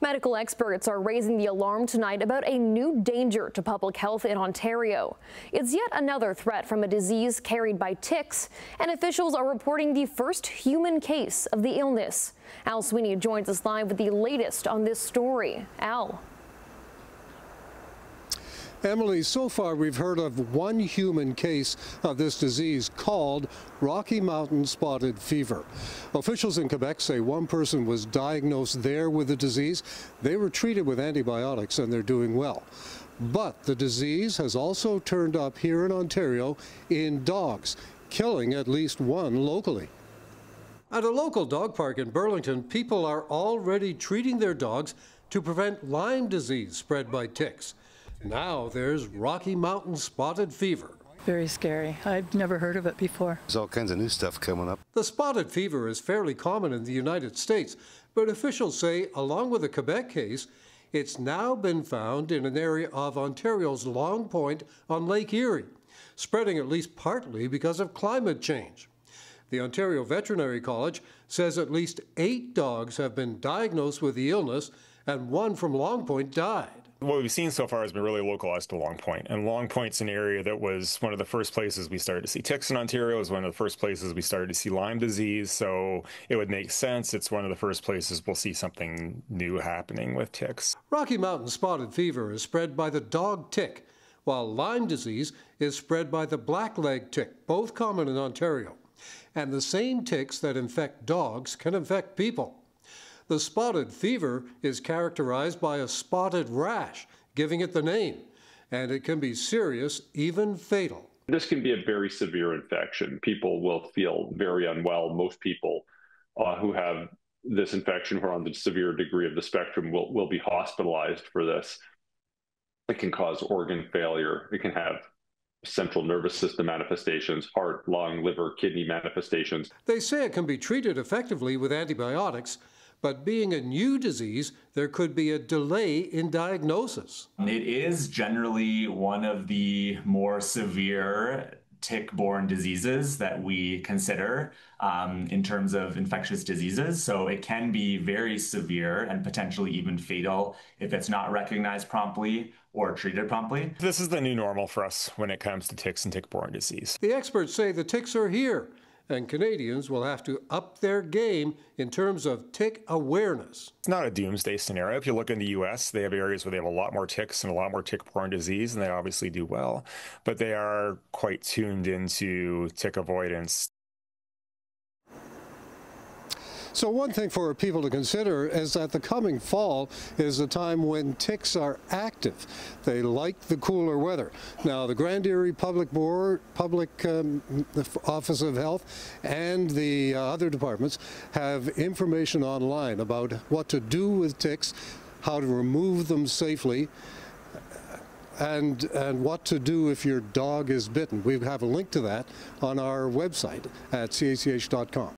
Medical experts are raising the alarm tonight about a new danger to public health in Ontario. It's yet another threat from a disease carried by ticks, and officials are reporting the first human case of the illness. Al Sweeney joins us live with the latest on this story. Al. Emily, so far we've heard of one human case of this disease called Rocky Mountain Spotted Fever. Officials in Quebec say one person was diagnosed there with the disease. They were treated with antibiotics and they're doing well. But the disease has also turned up here in Ontario in dogs, killing at least one locally. At a local dog park in Burlington, people are already treating their dogs to prevent Lyme disease spread by ticks. Now there's Rocky Mountain spotted fever. Very scary. I've never heard of it before. There's all kinds of new stuff coming up. The spotted fever is fairly common in the United States, but officials say, along with the Quebec case, it's now been found in an area of Ontario's Long Point on Lake Erie, spreading at least partly because of climate change. The Ontario Veterinary College says at least eight dogs have been diagnosed with the illness and one from Long Point died what we've seen so far has been really localized to Long Point. And Long Point's an area that was one of the first places we started to see ticks in Ontario. It was one of the first places we started to see Lyme disease. So it would make sense. It's one of the first places we'll see something new happening with ticks. Rocky Mountain spotted fever is spread by the dog tick, while Lyme disease is spread by the blackleg tick, both common in Ontario. And the same ticks that infect dogs can infect people. The spotted fever is characterized by a spotted rash, giving it the name, and it can be serious, even fatal. This can be a very severe infection. People will feel very unwell. Most people uh, who have this infection who are on the severe degree of the spectrum will, will be hospitalized for this. It can cause organ failure. It can have central nervous system manifestations, heart, lung, liver, kidney manifestations. They say it can be treated effectively with antibiotics, but being a new disease, there could be a delay in diagnosis. It is generally one of the more severe tick-borne diseases that we consider um, in terms of infectious diseases. So it can be very severe and potentially even fatal if it's not recognized promptly or treated promptly. This is the new normal for us when it comes to ticks and tick-borne disease. The experts say the ticks are here and Canadians will have to up their game in terms of tick awareness. It's not a doomsday scenario. If you look in the US, they have areas where they have a lot more ticks and a lot more tick borne disease, and they obviously do well. But they are quite tuned into tick avoidance. So one thing for people to consider is that the coming fall is a time when ticks are active. They like the cooler weather. Now the Grand Erie Public Board, Public um, Office of Health and the uh, other departments have information online about what to do with ticks, how to remove them safely, and and what to do if your dog is bitten. We have a link to that on our website at chch.com.